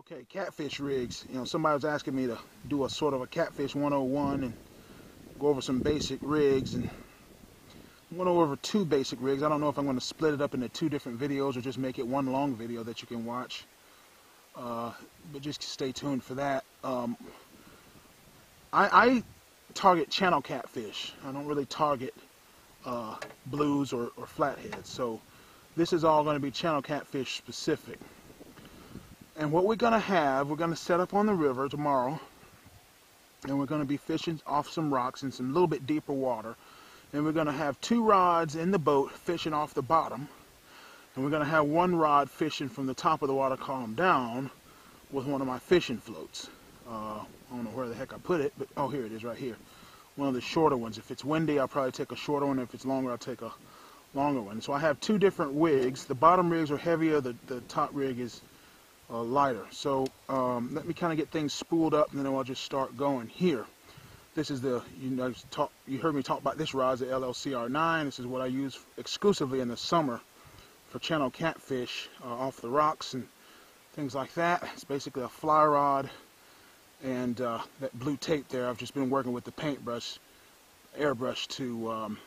Okay, catfish rigs. You know, somebody was asking me to do a sort of a catfish 101 and go over some basic rigs and I'm going to go over two basic rigs. I don't know if I'm going to split it up into two different videos or just make it one long video that you can watch. Uh, but just stay tuned for that. Um, I, I, target channel catfish. I don't really target uh, blues or, or flatheads. So this is all going to be channel catfish specific. And what we're going to have, we're going to set up on the river tomorrow. And we're going to be fishing off some rocks in some little bit deeper water. And we're going to have two rods in the boat fishing off the bottom. And we're going to have one rod fishing from the top of the water column down with one of my fishing floats. Uh, I don't know where the heck I put it, but oh, here it is right here. One of the shorter ones. If it's windy, I'll probably take a shorter one. If it's longer, I'll take a longer one. So I have two different rigs. The bottom rigs are heavier. The, the top rig is uh, lighter. So um, let me kind of get things spooled up and then I'll just start going here. This is the, you know, talk, you heard me talk about this rod, the LLCR9. This is what I use exclusively in the summer for channel catfish uh, off the rocks and things like that. It's basically a fly rod and uh, that blue tape there. I've just been working with the paintbrush, airbrush to um,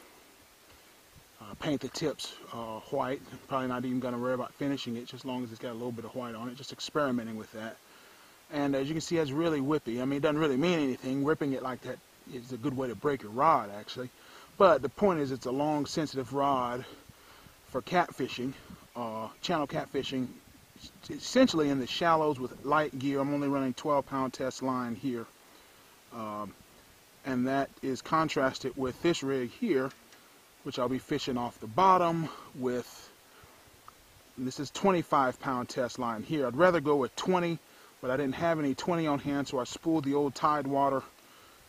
uh, paint the tips uh, white. Probably not even going to worry about finishing it, just as long as it's got a little bit of white on it. Just experimenting with that. And as you can see, it's really whippy. I mean, it doesn't really mean anything. Ripping it like that is a good way to break your rod, actually. But the point is, it's a long, sensitive rod for catfishing, uh, channel catfishing, essentially in the shallows with light gear. I'm only running 12 pound test line here. Um, and that is contrasted with this rig here, which I'll be fishing off the bottom with, this is 25 pound test line here. I'd rather go with 20, but I didn't have any 20 on hand, so I spooled the old Tidewater,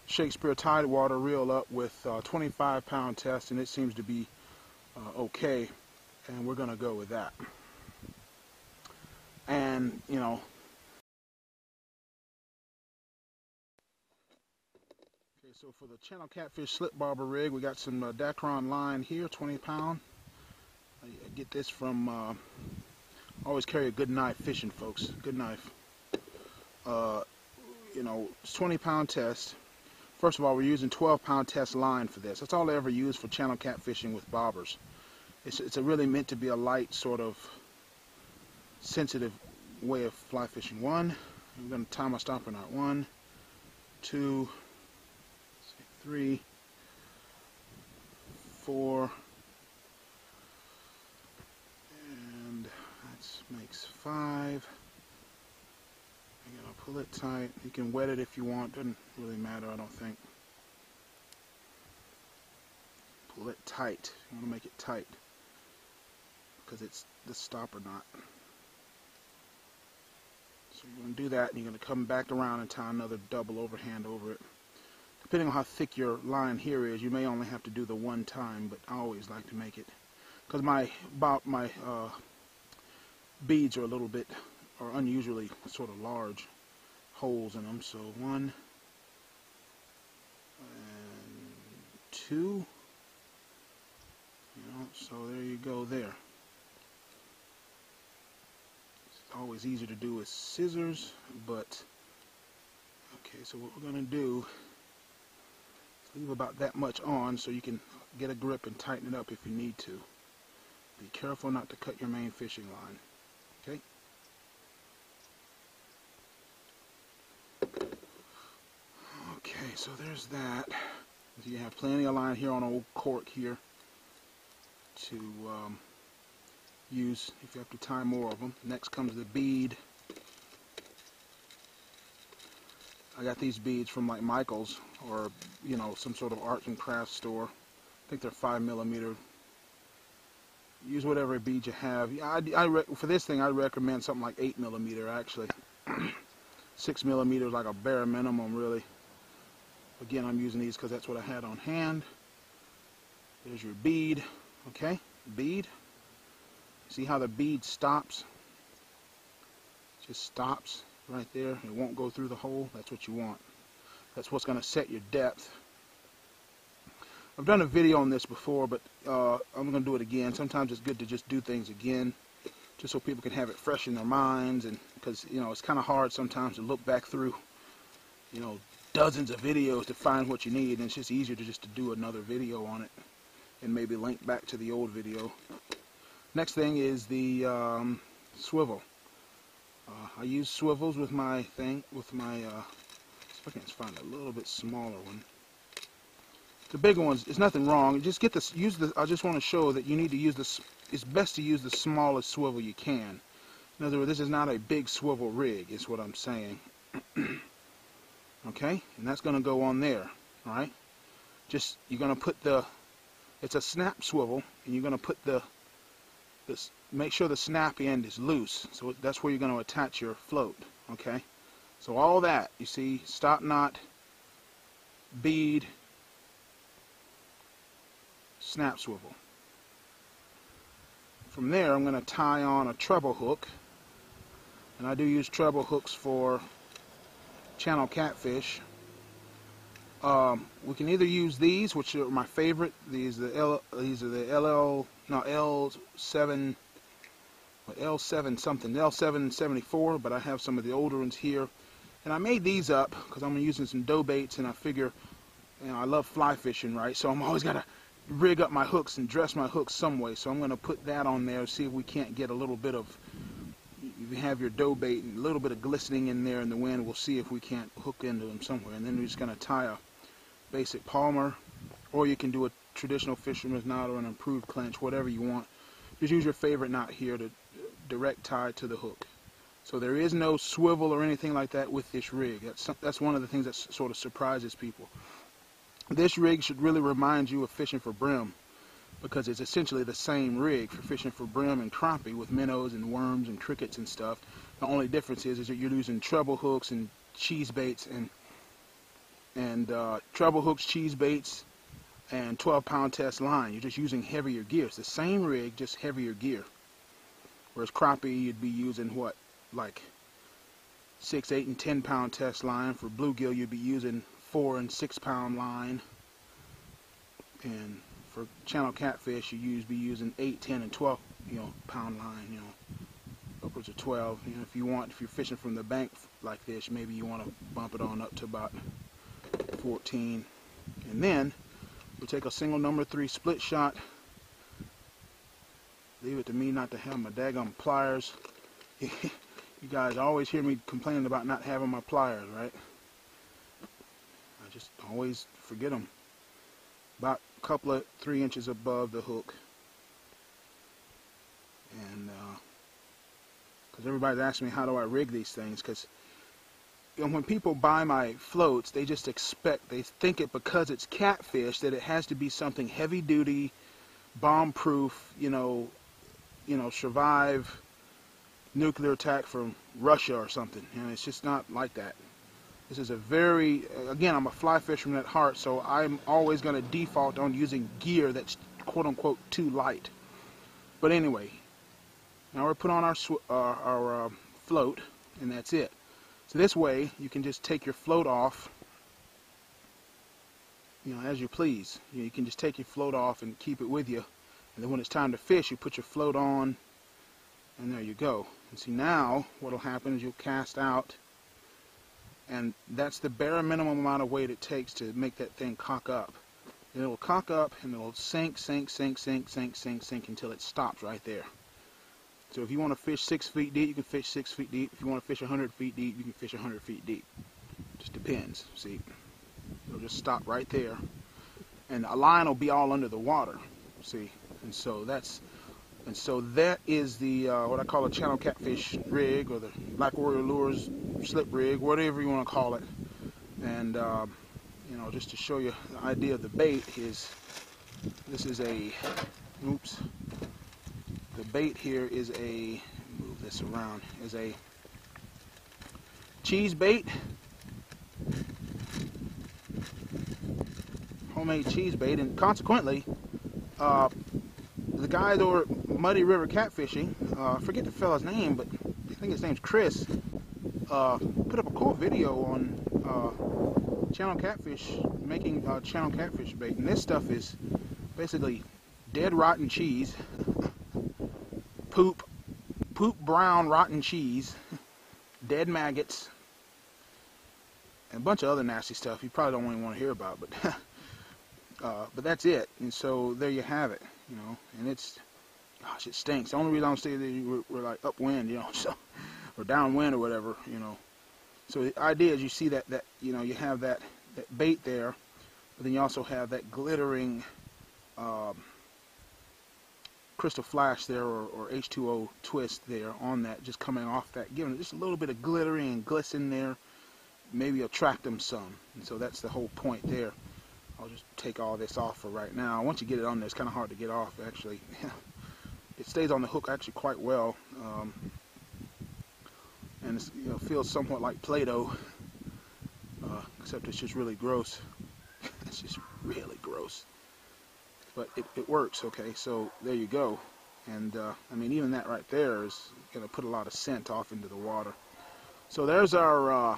Shakespeare Tidewater reel up with uh, 25 pound test, and it seems to be uh, okay, and we're gonna go with that. And, you know, so for the channel catfish slip bobber rig, we got some uh, Dacron line here, 20 pound. I get this from, uh, always carry a good knife fishing, folks. Good knife. Uh, you know, it's 20 pound test. First of all, we're using 12 pound test line for this. That's all I ever use for channel catfishing with bobbers. It's, it's really meant to be a light sort of sensitive way of fly fishing. One, I'm going to tie my stopper knot. One, two, three, four, and that makes five. I'm going to pull it tight. You can wet it if you want. Doesn't really matter, I don't think. Pull it tight. You want to make it tight because it's the stopper knot. So you're going to do that and you're going to come back around and tie another double overhand over it depending on how thick your line here is, you may only have to do the one time, but I always like to make it, because my about my uh, beads are a little bit, are unusually sort of large holes in them. So one and two, you know, so there you go there. It's always easier to do with scissors, but okay, so what we're going to do leave about that much on so you can get a grip and tighten it up if you need to. Be careful not to cut your main fishing line. Okay? Okay, so there's that. You have plenty of line here on old cork here to um, use if you have to tie more of them. Next comes the bead. I got these beads from like Michael's or you know some sort of art and craft store. I think they're five millimeter. Use whatever bead you have. I, I for this thing I recommend something like eight millimeter actually. Six millimeters like a bare minimum really. Again I'm using these because that's what I had on hand. There's your bead. Okay, bead. See how the bead stops? Just stops right there. It won't go through the hole. That's what you want. That's what's going to set your depth. I've done a video on this before, but uh, I'm going to do it again. Sometimes it's good to just do things again, just so people can have it fresh in their minds and because you know it's kind of hard sometimes to look back through you know dozens of videos to find what you need and it's just easier to just to do another video on it and maybe link back to the old video next thing is the um, swivel uh, I use swivels with my thing with my uh, I can find a little bit smaller one. The bigger ones it's nothing wrong. Just get this use the I just want to show that you need to use this it's best to use the smallest swivel you can. In other words this is not a big swivel rig is what I'm saying. Okay and that's going to go on there right? Just you're going to put the it's a snap swivel and you're going to put the this make sure the snap end is loose. So that's where you're going to attach your float okay so all that you see stop knot bead snap swivel from there I'm going to tie on a treble hook and I do use treble hooks for channel catfish. Um, we can either use these, which are my favorite. These are the L, these are the LL no L7 L7 something L774, but I have some of the older ones here. And I made these up because I'm using some dough baits, and I figure, you know, I love fly fishing, right? So I'm always gotta rig up my hooks and dress my hooks some way. So I'm gonna put that on there, see if we can't get a little bit of you have your dough bait and a little bit of glistening in there in the wind. We'll see if we can't hook into them somewhere. And then we're just going to tie a basic palmer, or you can do a traditional fisherman's knot or an improved clinch, whatever you want. Just use your favorite knot here to direct tie to the hook. So there is no swivel or anything like that with this rig. That's, that's one of the things that sort of surprises people. This rig should really remind you of fishing for brim because it's essentially the same rig for fishing for brim and crappie with minnows and worms and crickets and stuff. The only difference is, is that you're using treble hooks and cheese baits and and uh, treble hooks, cheese baits, and 12 pound test line. You're just using heavier gear. It's the same rig, just heavier gear. Whereas crappie, you'd be using what, like six, eight, and 10 pound test line. For bluegill, you'd be using four and six pound line. And for channel catfish, you use be using 8, 10, and 12, you know, pound line, you know, upwards of 12. You know, if you want, if you're fishing from the bank like this, maybe you want to bump it on up to about 14. And then we take a single number three split shot. Leave it to me not to have my daggum pliers. you guys always hear me complaining about not having my pliers, right? I just always forget them. About a couple of three inches above the hook. And because uh, everybody's asking me how do I rig these things, because you know, when people buy my floats, they just expect, they think it because it's catfish that it has to be something heavy duty, bomb proof, you know, you know, survive nuclear attack from Russia or something. And it's just not like that. This is a very, again, I'm a fly fisherman at heart, so I'm always going to default on using gear that's quote unquote too light. But anyway, now we're put on our, uh, our uh, float, and that's it. So this way, you can just take your float off, you know, as you please. You, know, you can just take your float off and keep it with you. And then when it's time to fish, you put your float on, and there you go. And see now, what will happen is you'll cast out and that's the bare minimum amount of weight it takes to make that thing cock up. And it'll cock up and it'll sink, sink, sink, sink, sink, sink, sink until it stops right there. So if you want to fish six feet deep, you can fish six feet deep. If you want to fish 100 feet deep, you can fish 100 feet deep. Just depends. See, it'll just stop right there, and a line will be all under the water. See, and so that's and so that is the uh, what I call a channel catfish rig or the Black Warrior Lures slip rig, whatever you want to call it. And uh, you know, just to show you the idea of the bait is this is a oops. The bait here is a move this around is a cheese bait. Homemade cheese bait, and consequently, uh, guys over Muddy River Catfishing, uh, I forget the fella's name, but I think his name's Chris, uh, put up a cool video on uh, channel catfish, making uh, channel catfish bait. And this stuff is basically dead rotten cheese, poop, poop brown rotten cheese, dead maggots, and a bunch of other nasty stuff you probably don't even want to hear about, but uh, but that's it. And so there you have it, you know. And it's gosh, it stinks. The only reason I'm saying that we're, we're like upwind, you know, so or downwind or whatever, you know. So the idea is you see that that you know you have that that bait there, but then you also have that glittering um, crystal flash there or, or, H2O twist there on that just coming off that giving it just a little bit of glittering and glisten there maybe attract them some and so that's the whole point there I'll just take all this off for right now. Once you get it on there it's kind of hard to get off actually. It stays on the hook actually quite well um, and it you know, feels somewhat like Play-Doh uh, except it's just really gross. It's just really gross. But it, it works okay? So there you go. And uh, I mean even that right there is gonna put a lot of scent off into the water. So there's our uh,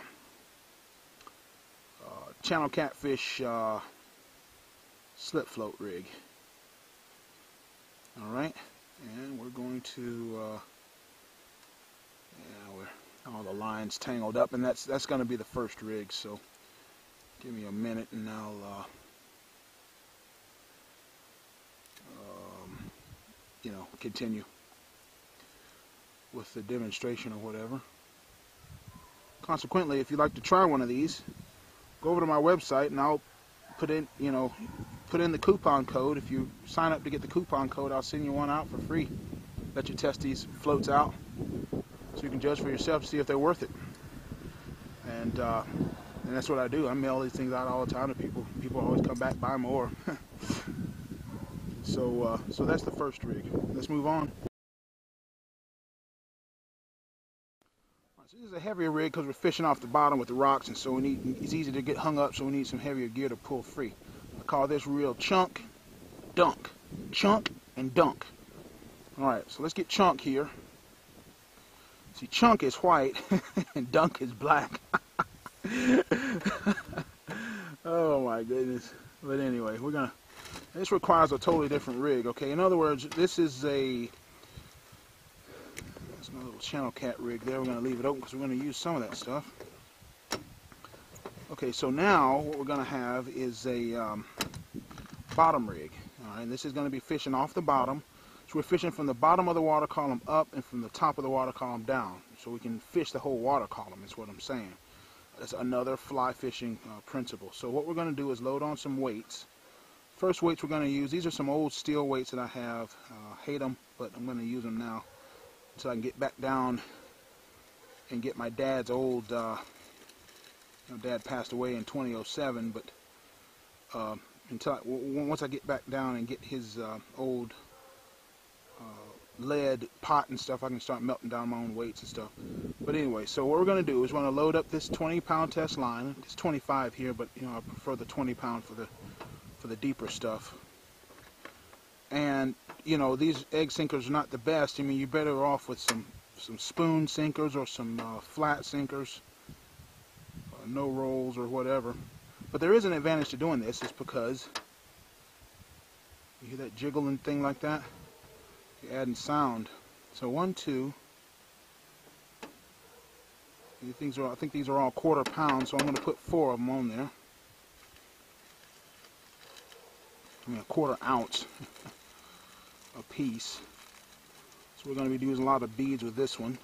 uh, channel catfish uh, slip float rig alright and we're going to uh, yeah we're all the lines tangled up and that's that's gonna be the first rig so give me a minute and I'll uh, you know, continue with the demonstration or whatever. Consequently, if you'd like to try one of these, go over to my website and I'll put in, you know, put in the coupon code. If you sign up to get the coupon code, I'll send you one out for free. Let you test these floats out so you can judge for yourself see if they're worth it. And, uh, and that's what I do. I mail these things out all the time to people. People always come back, buy more. So, uh, so that's the first rig. Let's move on. so this is a heavier rig because we're fishing off the bottom with the rocks, and so we need it's easy to get hung up. So we need some heavier gear to pull free. Call this reel chunk, dunk, chunk, and dunk. All right, so let's get chunk here. See, chunk is white and dunk is black. oh my goodness. But anyway, we're gonna this requires a totally different rig, okay? In other words, this is a that's another little channel cat rig there. We're to leave it open because we're to use some of that stuff. Okay, so now what we're to have is a um, bottom rig. All right, this is going to be fishing off the bottom. So we're fishing from the bottom of the water column up and from the top of the water column down. So we can fish the whole water column is what I'm saying. That's another fly fishing uh, principle. So what we're going to do is load on some weights. First weights we're going to use, these are some old steel weights that I have. Uh, hate them, but I'm going to use them now until I can get back down and get my dad's old, uh, dad passed away in 2007, but uh, until I, once I get back down and get his uh, old uh, lead pot and stuff, I can start melting down my own weights and stuff. But anyway, so what we're going to do is we're going to load up this 20 pound test line. It's 25 here, but you know I prefer the 20 pound for the for the deeper stuff. And, you know, these egg sinkers are not the best. I mean, you're better off with some, some spoon sinkers or some uh, flat sinkers, uh, no rolls or whatever. But there is an advantage to doing this. is because, you hear that jiggling thing like that? You're adding sound. So one, two, these things are, I think these are all quarter pounds, so I'm going to put four of them on there. I mean, a quarter ounce a piece. So we're going to be using a lot of beads with this one.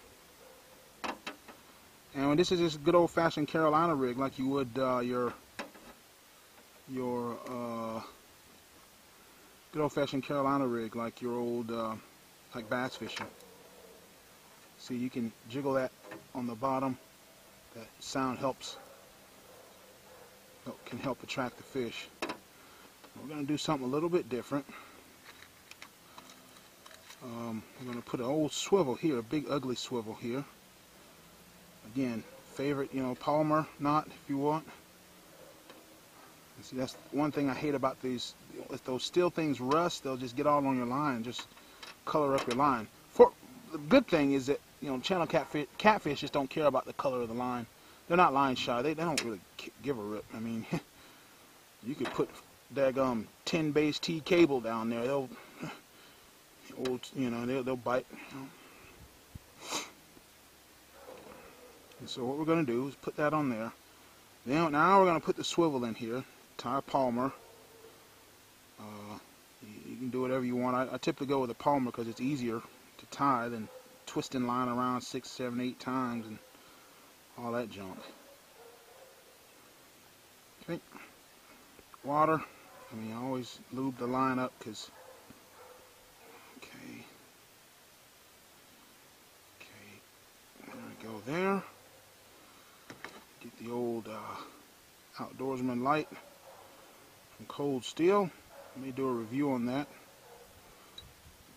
And this is just good old-fashioned Carolina rig, like you would uh, your your uh, good old-fashioned Carolina rig, like your old uh, like bass fishing. See, you can jiggle that on the bottom. That sound helps can help attract the fish. We're going to do something a little bit different. Um, we're going to put an old swivel here, a big ugly swivel here. Again, favorite, you know, Palmer knot if you want. See, that's one thing I hate about these. If those steel things rust, they'll just get all on your line, just color up your line. For the good thing is that you know, channel catfish, catfish just don't care about the color of the line. They're not line shy. They, they don't really give a rip. I mean, you could put daggum 10 base T cable down there. They'll, old, you know, they'll, they'll bite. And so what we're going to do is put that on there. Then now we're going to put the swivel in here. Tie a palmer. Uh, you, you, can do whatever you want. I, I typically go with a palmer because it's easier to tie than twisting line around six, seven, eight times and all that junk. Okay. Water. I mean, I always lube the line up because. Okay. Okay. There we go there. Get the old uh, Outdoorsman Lite Cold Steel. Let me do a review on that.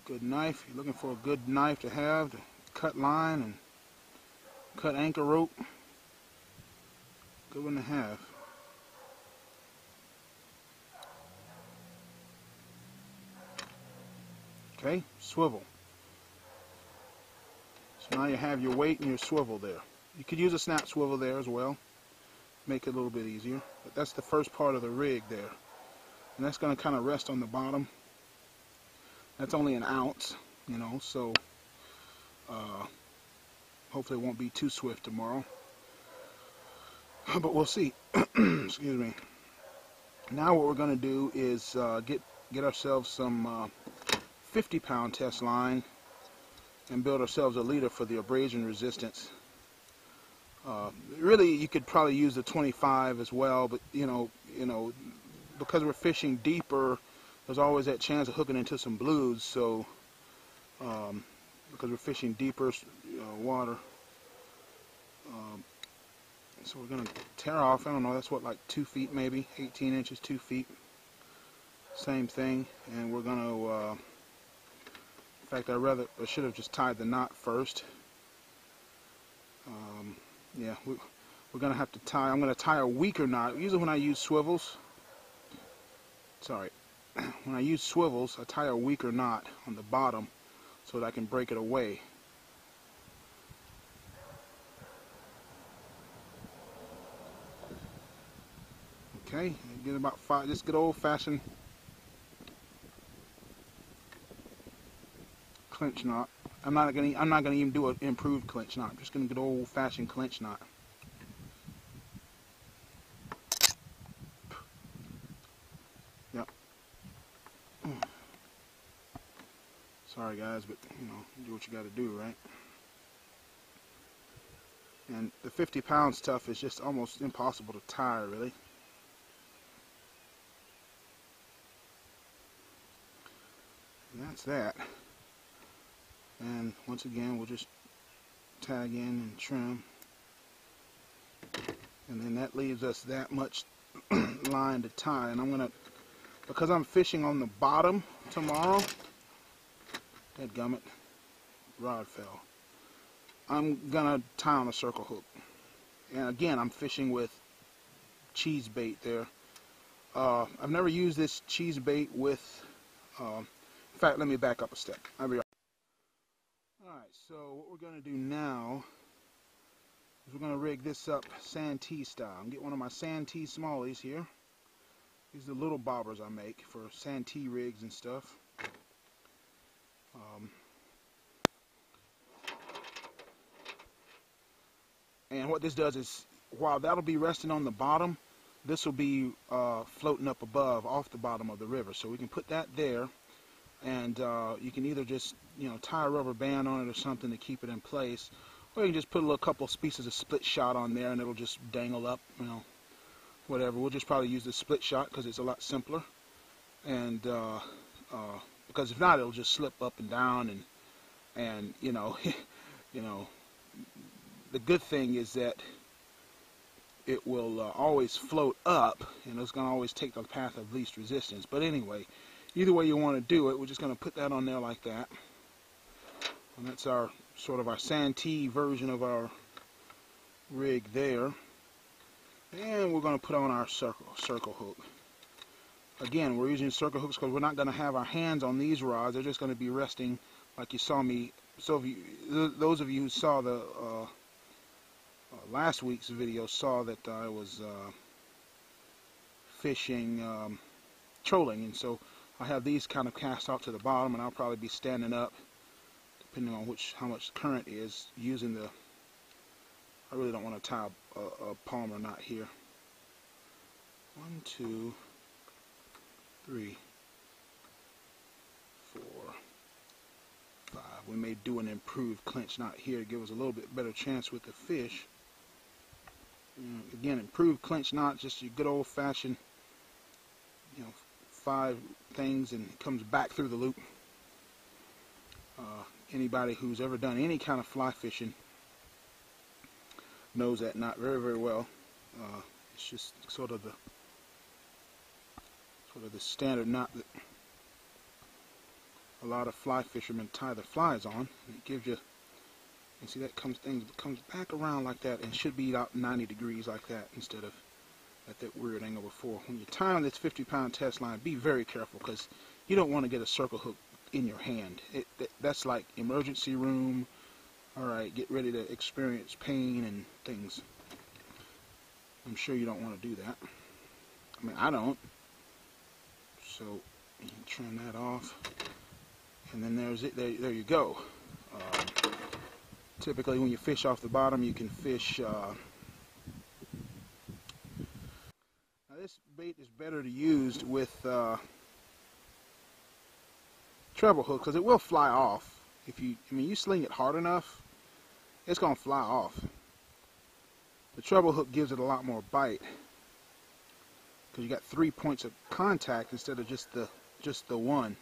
Good knife. You're looking for a good knife to have to cut line and cut anchor rope. Good one to have. Okay, swivel. So now you have your weight and your swivel there. You could use a snap swivel there as well. Make it a little bit easier. But that's the first part of the rig there. And that's going to kind of rest on the bottom. That's only an ounce, you know, so uh, hopefully it won't be too swift tomorrow. But we'll see. Excuse me. Now what we're going to do is uh, get get ourselves some uh, 50 pound test line and build ourselves a leader for the abrasion resistance. Uh, really, you could probably use the 25 as well, but you know, you know, because we're fishing deeper, there's always that chance of hooking into some blues. So, um, because we're fishing deeper uh, water, um, so we're gonna tear off. I don't know. That's what like two feet, maybe 18 inches, two feet. Same thing, and we're gonna. Uh, in fact, I rather I should have just tied the knot first. Um, yeah, we, we're going to have to tie, I'm going to tie a weaker knot. Usually when I use swivels, sorry, when I use swivels, I tie a weaker knot on the bottom so that I can break it away. Okay, get about five, just good old fashioned clinch knot. I'm not gonna I'm not gonna even do an improved clinch knot. I'm just gonna get old fashioned clinch knot. Sorry guys, but you know, do what you gotta do, right? And the 50 pound stuff is just almost impossible to tie really. And that's that and once again we'll just tag in and trim and then that leaves us that much line to tie and I'm gonna because I'm fishing on the bottom tomorrow that gummit rod fell I'm gonna tie on a circle hook and again I'm fishing with cheese bait there uh, I've never used this cheese bait with uh, in fact let me back up a step Alright, so what we're to do now is we're to rig this up Santee style. I'm get one of my Santee smallies here. These are the little bobbers I make for Santee rigs and stuff. Um, and what this does is, while that'll be resting on the bottom, this will be uh, floating up above off the bottom of the river. So we can put that there and uh, you can either just you know tie a rubber band on it or something to keep it in place or you can just put a little couple pieces of split shot on there and it'll just dangle up you know whatever we'll just probably use the split shot because it's a lot simpler and uh, uh, because if not it'll just slip up and down and and you know you know the good thing is that it will uh, always float up and it's going to always take the path of least resistance but anyway either way you want to do it, we're just going to put that on there like that. And that's our sort of our Santee version of our rig there. And we're going to put on our circle circle hook. Again, we're using circle hooks because we're not going to have our hands on these rods. They're just going to be resting like you saw me. So you, those of you who saw the uh, uh, last week's video saw that I was uh, fishing um, trolling, and so I have these kind of cast off to the bottom and I'll probably be standing up depending on which how much current is using the I really don't want to tie a, a palmer knot here one two three four five. We may do an improved clinch knot here to give us a little bit better chance with the fish. You know, again improved clinch knot just your good old-fashioned you know five things and it comes back through the loop. Uh, anybody who's ever done any kind of fly fishing knows that knot very, very well. Uh, it's just sort of the sort of the standard knot that a lot of fly fishermen tie their flies on. It gives you, you see that comes things comes back around like that and should be about 90 degrees like that instead of at that weird angle before. When you tie on this 50 pound test line, be very careful because you don't want to get a circle hook in your hand. It, that's like emergency room. All right, get ready to experience pain and things. I'm sure you don't want to do that. I mean, I don't. So trim that off, and then there's it. There, there you go. Um, typically, when you fish off the bottom, you can fish. Uh, now, this bait is better to use with. Uh, treble hook because it will fly off if you I mean you sling it hard enough it's gonna fly off the treble hook gives it a lot more bite because you got three points of contact instead of just the just the one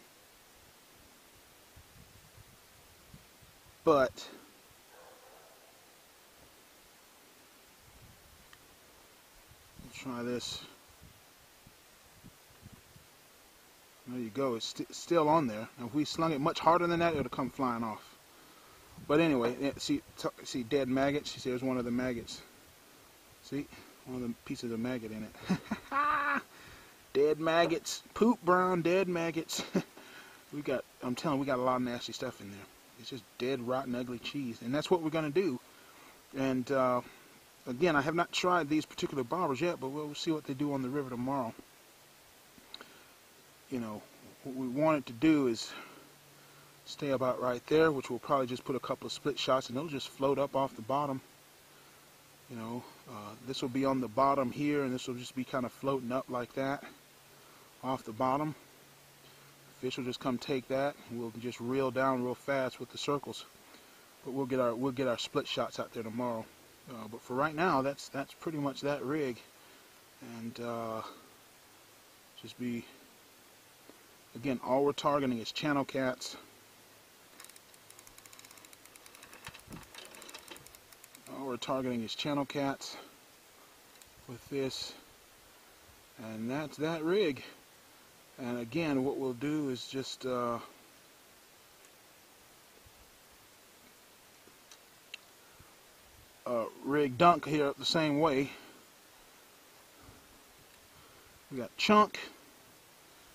but try this There you go. It's st still on there. If we slung it much harder than that, it'll come flying off. But anyway, see, see dead maggots? See, there's one of the maggots. See, one of the pieces of maggot in it. dead maggots, poop brown, dead maggots. we got, I'm telling, we got a lot of nasty stuff in there. It's just dead, rotten, ugly cheese, and that's what we're gonna do. And uh, again, I have not tried these particular bobbers yet, but we'll see what they do on the river tomorrow you know, what we want it to do is stay about right there, which we'll probably just put a couple of split shots and they'll just float up off the bottom. You know, uh, this will be on the bottom here and this will just be kind of floating up like that off the bottom. Fish will just come take that and we'll just reel down real fast with the circles. But we'll get our we'll get our split shots out there tomorrow. Uh, but for right now, that's that's pretty much that rig, and uh, just be Again, all we're targeting is channel cats. We're targeting is channel cats with this. And that's that rig. And again, what we'll do is just uh, uh, rig dunk here the same way. We got chunk,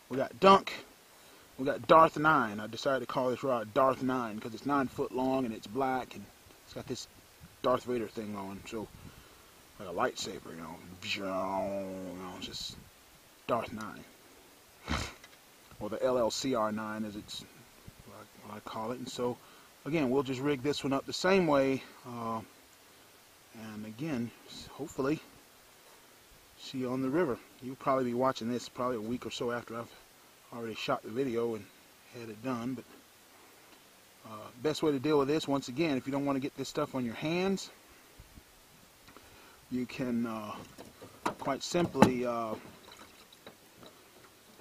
we got dunk, we got Darth 9. I decided to call this rod Darth 9 because it's 9 foot long and it's black and it's got this Darth Vader thing on. So, like a lightsaber, you know. You know just Darth 9. or the LLCR 9 as it's what I call it. And so, again, we'll just rig this one up the same way. Uh, and again, hopefully, see you on the river. You'll probably be watching this probably a week or so after I've already shot the video and had it done but uh, best way to deal with this once again if you don't want to get this stuff on your hands you can uh, quite simply uh,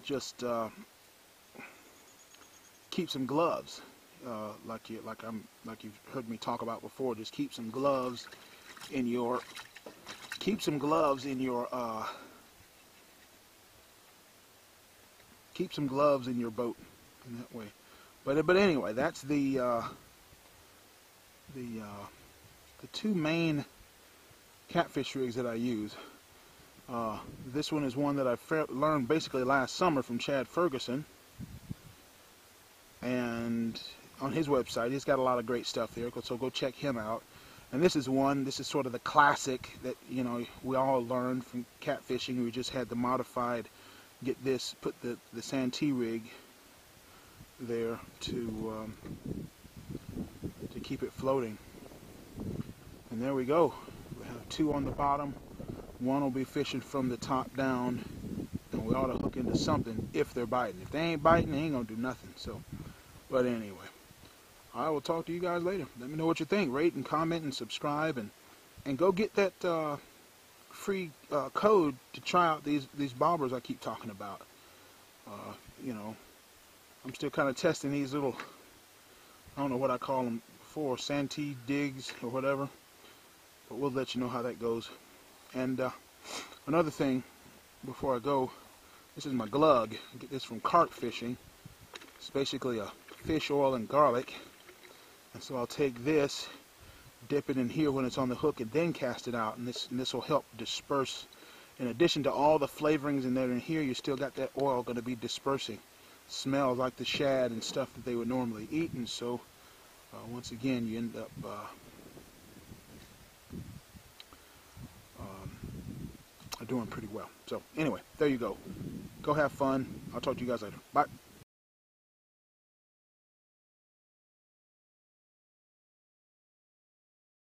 just uh, keep some gloves uh, like you like I'm like you've heard me talk about before just keep some gloves in your keep some gloves in your uh, keep some gloves in your boat in that way. But but anyway, that's the uh, the uh, the two main catfish rigs that I use. Uh, this one is one that I learned basically last summer from Chad Ferguson, and on his website, he's got a lot of great stuff there. So go check him out. And this is one. This is sort of the classic that you know we all learned from catfishing. We just had the modified get this, put the, the Santee rig there to um, to keep it floating. And there we go. We have two on the bottom. One will be fishing from the top down. And we ought to hook into something if they're biting. If they ain't biting, they ain't going to do nothing. So, but anyway. I will talk to you guys later. Let me know what you think. Rate and comment and subscribe. And, and go get that uh, free uh, code to try out these, these bobbers I keep talking about. Uh, you know, I'm still kind of testing these little, I don't know what I call them for, Santee digs or whatever. But we'll let you know how that goes. And uh, another thing, before I go, this is my glug. I get this from carp fishing. It's basically a fish oil and garlic. And so I'll take this, dip it in here when it's on the hook, and then cast it out. And this, and this will help disperse. In addition to all the flavorings in there in here, you still got that oil going to be dispersing. Smells like the shad and stuff that they would normally eat. And so, uh, once again, you end up uh, doing pretty well. So anyway, there you go. Go have fun. I'll talk to you guys later. Bye.